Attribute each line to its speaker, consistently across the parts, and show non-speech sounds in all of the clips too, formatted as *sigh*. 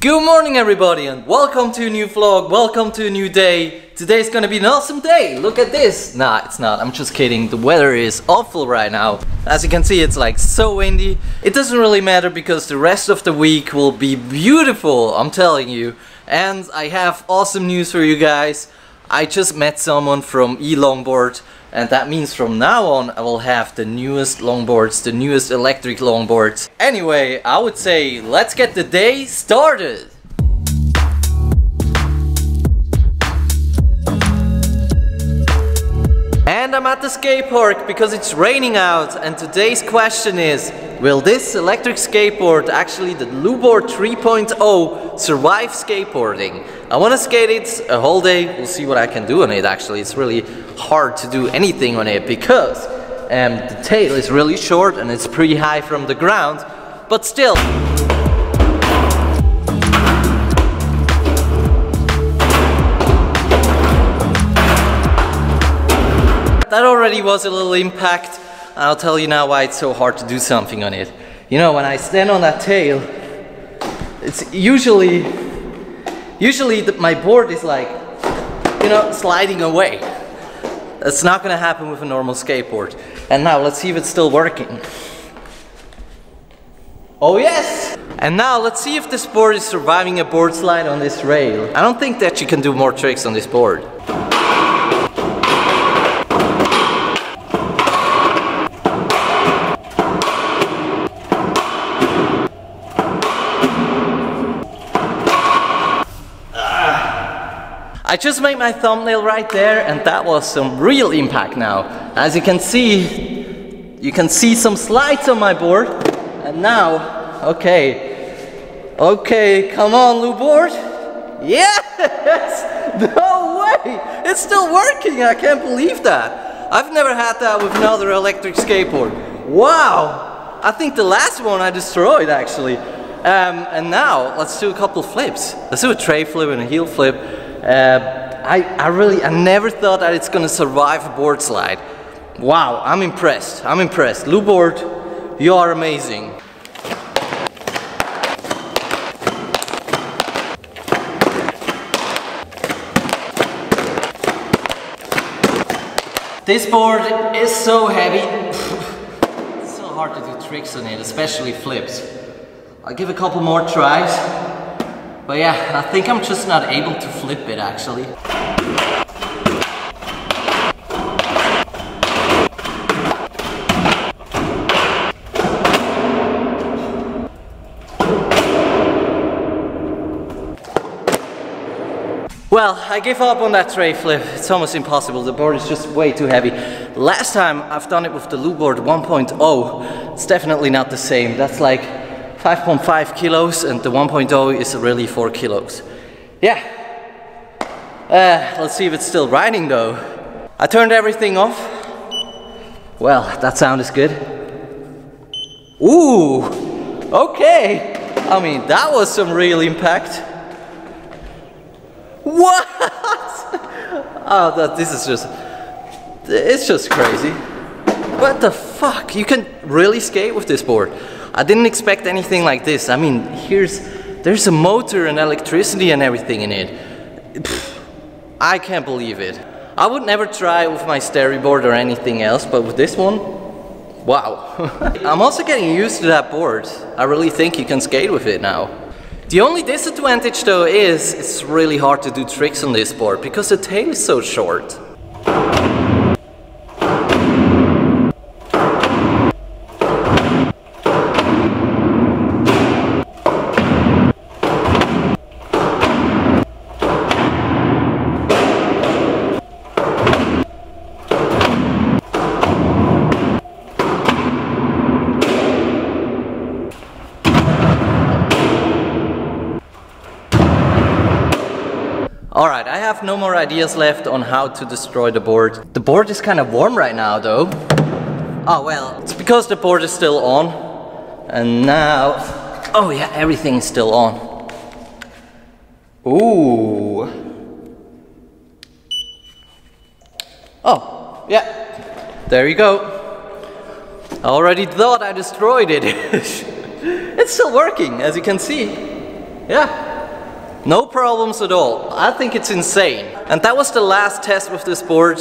Speaker 1: Good morning everybody and welcome to a new vlog, welcome to a new day. Today's gonna be an awesome day, look at this. Nah, it's not, I'm just kidding. The weather is awful right now. As you can see, it's like so windy. It doesn't really matter because the rest of the week will be beautiful, I'm telling you. And I have awesome news for you guys. I just met someone from E-Longboard and that means from now on I will have the newest longboards, the newest electric longboards. Anyway, I would say let's get the day started! And I'm at the skate park because it's raining out and today's question is Will this electric skateboard, actually the Lou Board 3.0, survive skateboarding? I want to skate it a whole day, we'll see what I can do on it actually. It's really hard to do anything on it because um, the tail is really short and it's pretty high from the ground, but still. Already was a little impact. I'll tell you now why it's so hard to do something on it. You know, when I stand on that tail, it's usually, usually the, my board is like, you know, sliding away. That's not gonna happen with a normal skateboard. And now let's see if it's still working. Oh yes! And now let's see if this board is surviving a board slide on this rail. I don't think that you can do more tricks on this board. I just made my thumbnail right there and that was some real impact now. As you can see, you can see some slides on my board. And now, okay, okay, come on Lou Board. Yes! *laughs* No way! It's still working, I can't believe that. I've never had that with another electric skateboard. Wow! I think the last one I destroyed actually. Um, and now, let's do a couple flips. Let's do a tray flip and a heel flip. Uh, I, I really, I never thought that it's gonna survive a board slide. Wow, I'm impressed, I'm impressed. Lou Board, you are amazing. This board is so heavy. *laughs* it's so hard to do tricks on it, especially flips. I'll give a couple more tries. But yeah, I think I'm just not able to flip it actually. Well, I give up on that tray flip. It's almost impossible. The board is just way too heavy. Last time I've done it with the Lou Board 1.0. It's definitely not the same. That's like 5.5 kilos and the 1.0 is really 4 kilos. Yeah. Uh, let's see if it's still riding though. I turned everything off. Well, that sound is good. Ooh, okay. I mean, that was some real impact. What? *laughs* oh, that, this is just, it's just crazy. What the fuck? You can really skate with this board. I didn't expect anything like this. I mean, here's, there's a motor and electricity and everything in it. Pfft, I can't believe it. I would never try with my board or anything else, but with this one, wow. *laughs* I'm also getting used to that board. I really think you can skate with it now. The only disadvantage though is it's really hard to do tricks on this board because the tail is so short. Alright, I have no more ideas left on how to destroy the board. The board is kind of warm right now though. Oh well, it's because the board is still on. And now... Oh yeah, everything is still on. Ooh. Oh, yeah. There you go. I already thought I destroyed it. *laughs* it's still working, as you can see. Yeah. No problems at all. I think it's insane. And that was the last test with this board.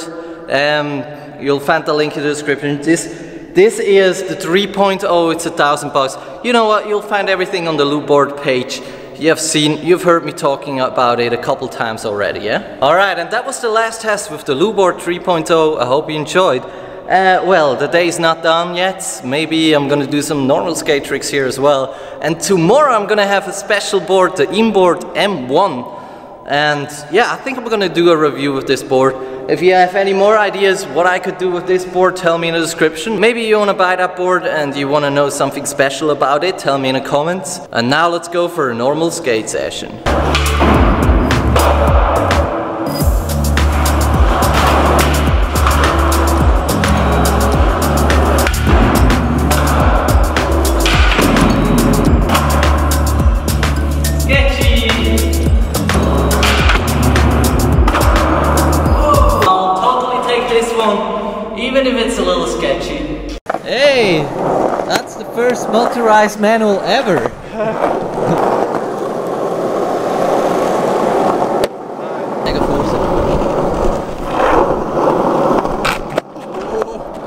Speaker 1: Um, you'll find the link in the description. This this is the 3.0, it's a thousand bucks. You know what, you'll find everything on the Lou Board page. You have seen, you've heard me talking about it a couple times already, yeah? Alright, and that was the last test with the Lou Board 3.0. I hope you enjoyed. Uh, well, the day's not done yet. Maybe I'm gonna do some normal skate tricks here as well. And tomorrow I'm gonna have a special board, the Inboard M1. And yeah, I think I'm gonna do a review of this board. If you have any more ideas what I could do with this board, tell me in the description. Maybe you wanna buy that board and you wanna know something special about it, tell me in the comments. And now let's go for a normal skate session. First motorized manual ever.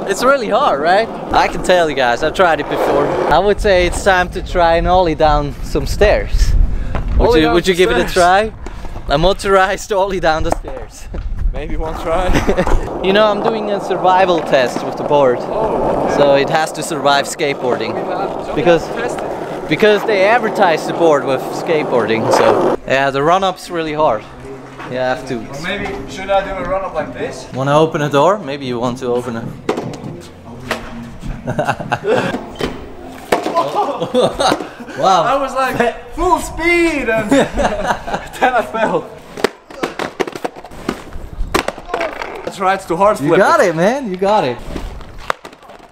Speaker 1: It's really hard, right? I can tell you guys, I've tried it before. I would say it's time to try an ollie down some stairs. Would you, would you give stairs. it a try? A motorized ollie down the stairs.
Speaker 2: Maybe one try. *laughs*
Speaker 1: you know, I'm doing a survival test with the board. Oh, okay. So it has to survive skateboarding. Because because they advertise the board with skateboarding. So yeah, the run-up's really hard. You have to.
Speaker 2: Or maybe should I do a run-up like this?
Speaker 1: Want to open a door? Maybe you want to open it. *laughs*
Speaker 2: wow! I was like full speed and *laughs* then I fell. Right to hard
Speaker 1: flip. You got it, man. You got it.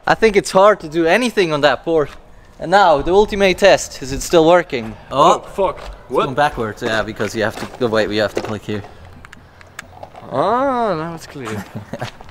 Speaker 1: I think it's hard to do anything on that board. And now, the ultimate test. Is it still working?
Speaker 2: Oh, oh fuck.
Speaker 1: It's what? going backwards, yeah, because you have to... Oh, wait, we have to click here.
Speaker 2: Oh, now it's clear. *laughs*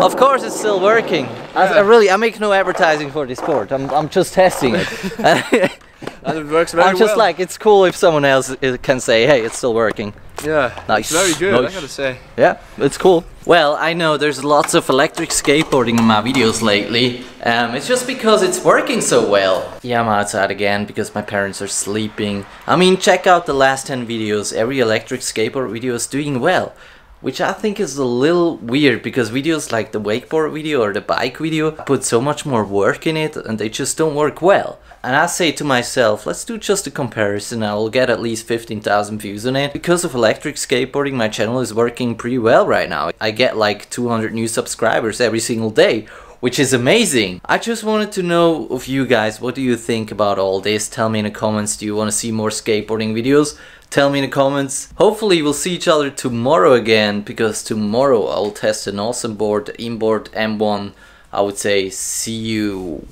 Speaker 1: of course it's still working. I, I, really, I make no advertising for this board. I'm, I'm just testing it. *laughs*
Speaker 2: and it works very well.
Speaker 1: I'm just
Speaker 2: well.
Speaker 1: like, it's cool if someone else can say, hey, it's still working.
Speaker 2: Yeah, nice. very good, nice. I gotta say.
Speaker 1: Yeah, it's cool. Well, I know there's lots of electric skateboarding in my videos lately. Um, it's just because it's working so well. Yeah, I'm outside again because my parents are sleeping. I mean, check out the last 10 videos. Every electric skateboard video is doing well which I think is a little weird because videos like the wakeboard video or the bike video put so much more work in it and they just don't work well. And I say to myself, let's do just a comparison, I will get at least 15,000 views on it. Because of electric skateboarding, my channel is working pretty well right now. I get like 200 new subscribers every single day, which is amazing. I just wanted to know of you guys, what do you think about all this? Tell me in the comments, do you want to see more skateboarding videos? Tell me in the comments. Hopefully we'll see each other tomorrow again because tomorrow I'll test an awesome board, Inboard M1. I would say see you